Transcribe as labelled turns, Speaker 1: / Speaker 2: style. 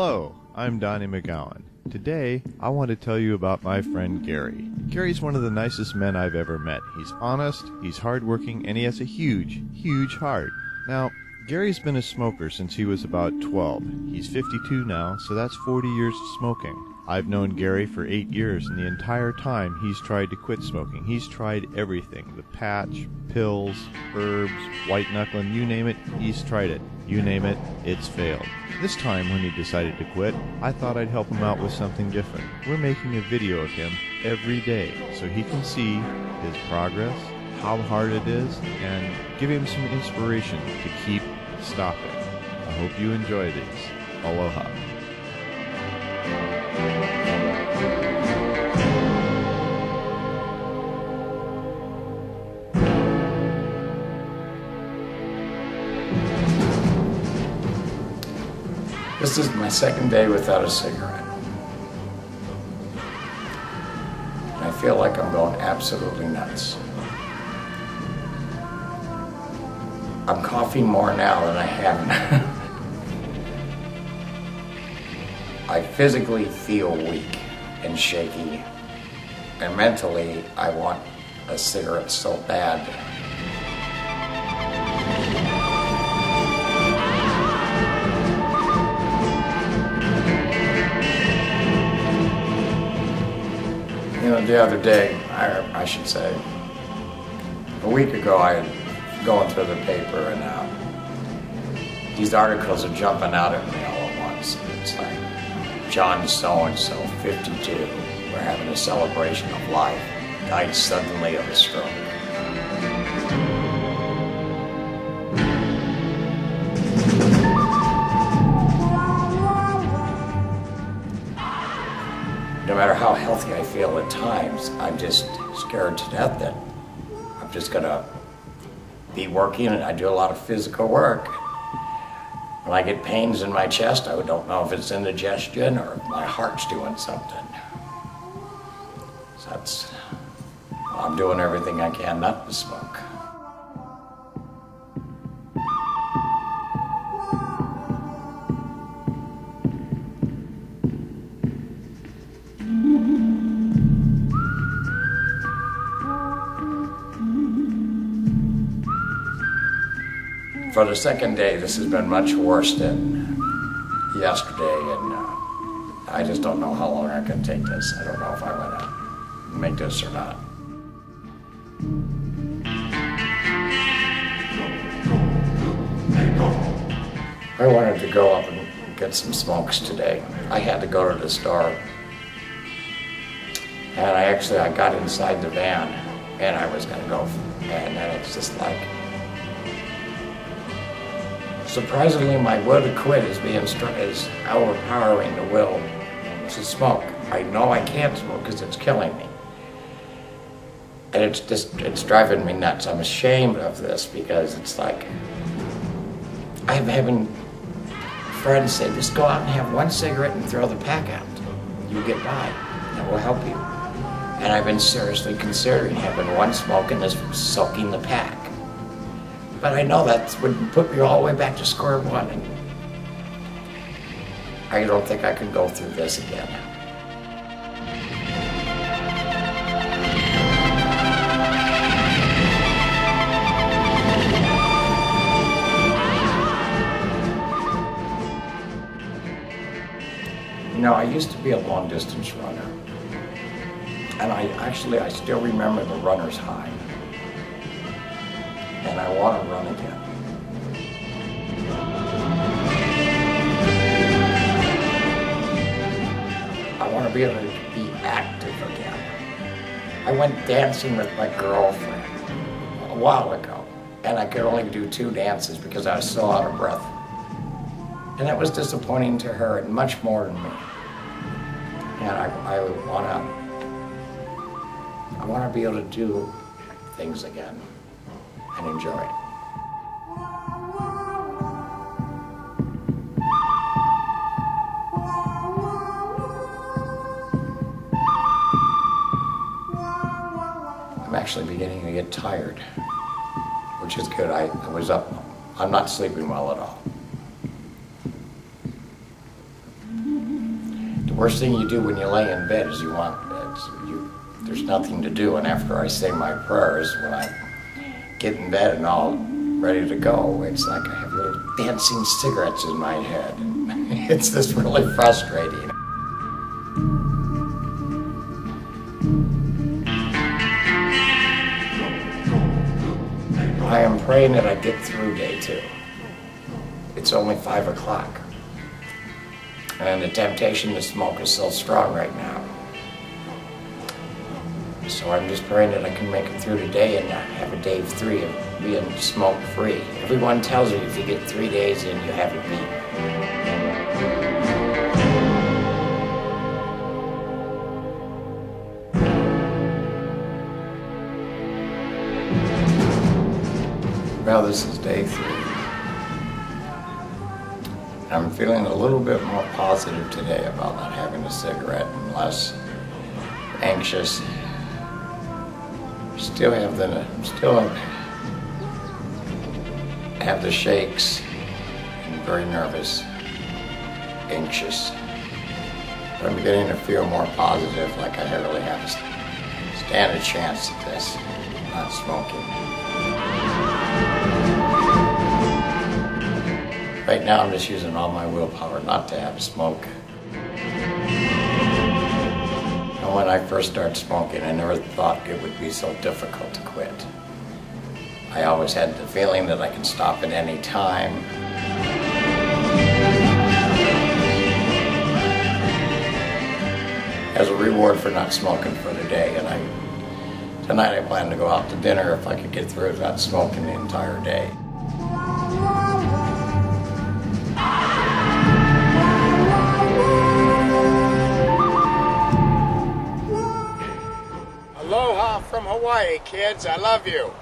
Speaker 1: Hello, I'm Donnie MacGowan. Today, I want to tell you about my friend Gary. Gary's one of the nicest men I've ever met. He's honest, he's hardworking, and he has a huge, huge heart. Now, Gary's been a smoker since he was about 12. He's 52 now, so that's 40 years of smoking. I've known Gary for eight years, and the entire time he's tried to quit smoking. He's tried everything the patch, pills, herbs, white knuckling, you name it, he's tried it. You name it, it's failed. This time, when he decided to quit, I thought I'd help him out with something different. We're making a video of him every day so he can see his progress, how hard it is, and give him some inspiration to keep stopping. I hope you enjoy these. Aloha.
Speaker 2: This is my second day without a cigarette. I feel like I'm going absolutely nuts. I'm coughing more now than I have. I physically feel weak and shaky. And mentally, I want a cigarette so bad. The other day, I, I should say, a week ago, I had going through the paper and uh, these articles are jumping out at me all at once. It's like, John so-and-so, 52, we're having a celebration of life, died suddenly of a stroke. Matter how healthy I feel at times, I'm just scared to death that I'm just gonna be working and I do a lot of physical work. When I get pains in my chest, I don't know if it's indigestion or my heart's doing something. So that's, I'm doing everything I can not to smoke. For the second day, this has been much worse than yesterday, and uh, I just don't know how long I can take this. I don't know if I'm gonna make this or not. I wanted to go up and get some smokes today. I had to go to the store. And I actually, I got inside the van and I was gonna go, and then it's just like, surprisingly, my will to quit is being is overpowering the will to smoke. I know I can't smoke because it's killing me, and it's just it's driving me nuts. I'm ashamed of this because it's like I'm having friends say, just go out and have one cigarette and throw the pack out. You'll get by. That will help you. And I've been seriously considering having one smoke and just soaking the pack. But I know that would put me all the way back to square one. And I don't think I can go through this again. You know, I used to be a long distance runner. And I actually, I still remember the runner's high. And I want to run again. I want to be able to be active again. I went dancing with my girlfriend a while ago, and I could only do two dances because I was so out of breath. And that was disappointing to her and much more than me. And I, I want to I want to be able to do things again and enjoy. I'm actually beginning to get tired, which is good. I, I was up, I'm not sleeping well at all. The worst thing you do when you lay in bed is you want you. There's nothing to do, and after I say my prayers, when I get in bed and all ready to go, it's like I have little dancing cigarettes in my head. It's just really frustrating. I am praying that I get through day two. It's only five o'clock. And the temptation to smoke is still strong right now. So I'm just praying that I can make it through today and have a day of three of being smoke free. Everyone tells you if you get three days in, you have it beat. Well, this is day three. I'm feeling a little bit more positive today about not having a cigarette and less anxious. Still have the still have the shakes and very nervous, anxious. But I'm beginning to feel more positive, like I really have to stand a chance at this, not smoking. Right now, I'm just using all my willpower not to have smoke. When I first started smoking, I never thought it would be so difficult to quit. I always had the feeling that I could stop at any time. As a reward for not smoking for the day, and I tonight I plan to go out to dinner if I could get through without smoking the entire day. Kids. I love you.